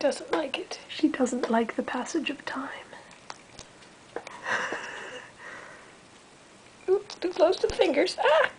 doesn't like it. She doesn't like the passage of time. Ooh, too close to the fingers. Ah!